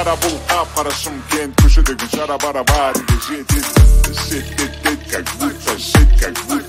Beni kara bul kapkara Şımkent köşedeki şarabara bari Jeti tızdı şekil Detkak yüce şedildi